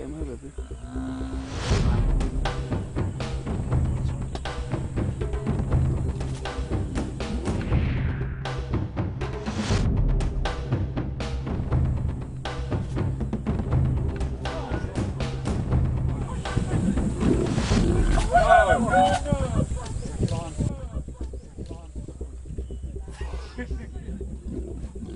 camera with it. Thank you.